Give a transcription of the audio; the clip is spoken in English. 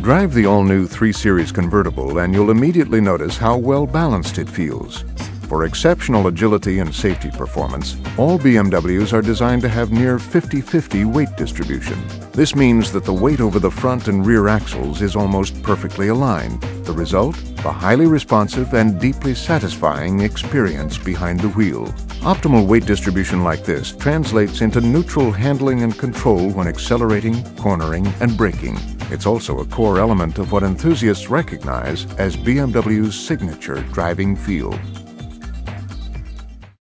Drive the all-new 3 Series convertible and you'll immediately notice how well balanced it feels. For exceptional agility and safety performance, all BMWs are designed to have near 50-50 weight distribution. This means that the weight over the front and rear axles is almost perfectly aligned. The result? A highly responsive and deeply satisfying experience behind the wheel. Optimal weight distribution like this translates into neutral handling and control when accelerating, cornering, and braking. It's also a core element of what enthusiasts recognize as BMW's signature driving feel.